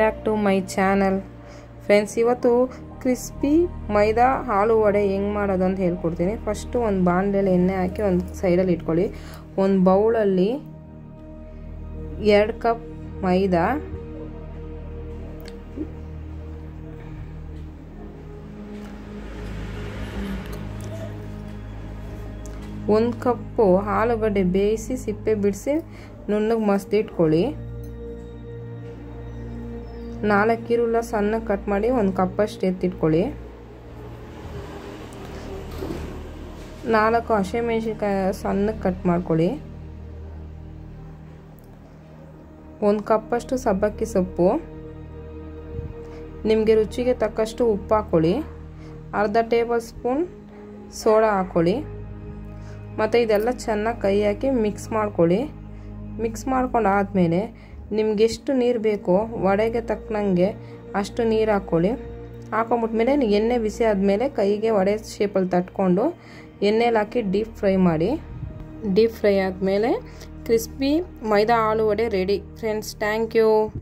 Back to my channel. Friends, ಇವತ್ತು crispy maida ಹಾಲು ವಡೆ ಹೆಂಗೆ ಮಾಡೋದು ಅಂತ ಹೇಳ್ಕೊಡ್ತೀನಿ. ಫಸ್ಟು ಒಂದು ಬಾಣಲೆಯಲ್ಲಿ ಎಣ್ಣೆ ಹಾಕಿ ಒಂದು ಸೈಡಲ್ಲಿ ಇಟ್ಕೊಳ್ಳಿ. ಒಂದು ಬೌಲಲ್ಲಿ ಎರಡು ಕಪ್ ಮೈದಾ. ಒಂದು ಕಪ್ಪು ಆಲೂಗಡ್ಡೆ ಬೇಯಿಸಿ, ಸಿಪ್ಪೆ ಬಿಡಿಸಿ, ನುಣ್ಣಗೆ ಮಸ್ತಿಟ್ಕೊಳ್ಳಿ ನಾಲ್ಕು ಈರುಳ್ಳ ಸಣ್ಣ ಕಟ್ ಮಾಡಿ ಒಂದು ಕಪ್ಪಷ್ಟು ಎತ್ತಿಟ್ಕೊಳ್ಳಿ. ನಾಲ್ಕು ಹಸಿಮೆಣ್ಸಿನ್ಕಾಯಿ ಸಣ್ಣ ಕಟ್ ಮಾಡ್ಕೊಳ್ಳಿ. ಒಂದು ಕಪ್ಪಷ್ಟು ಸಬ್ಬಕ್ಕಿ ಸೊಪ್ಪು. ನಿಮಗೆ ರುಚಿಗೆ ತಕ್ಕಷ್ಟು ಉಪ್ಪು ಹಾಕ್ಕೊಳ್ಳಿ ಅರ್ಧ ಟೇಬಲ್ ಸ್ಪೂನ್ ಸೋಡಾ ಹಾಕ್ಕೊಳ್ಳಿ ಮತ್ತು ಇದೆಲ್ಲ ಚೆನ್ನಾಗಿ ಕೈ ಹಾಕಿ ಮಿಕ್ಸ್ ಮಾಡ್ಕೊಳ್ಳಿ. ಮಿಕ್ಸ್ ಮಾಡ್ಕೊಂಡು ಆದಮೇಲೆ ನಿಮಗೆಷ್ಟು ನೀರು ಬೇಕೋ ವಡೆಗೆ ತಕ್ಕನಂಗೆ ಅಷ್ಟು ನೀರು ಹಾಕ್ಕೊಳ್ಳಿ ಹಾಕೊಂಬಿಟ್ಮೇಲೆ ಎಣ್ಣೆ ಬಿಸಿ ಆದಮೇಲೆ ಕೈಗೆ ವಡೆ ಶೇಪಲ್ಲಿ ತಟ್ಕೊಂಡು ಎಣ್ಣೆಲಿ ಹಾಕಿ ಡೀಪ್ ಫ್ರೈ ಮಾಡಿ. ಡೀಪ್ ಫ್ರೈ ಆದಮೇಲೆ crispy maida aloo vada ready. Friends thank you.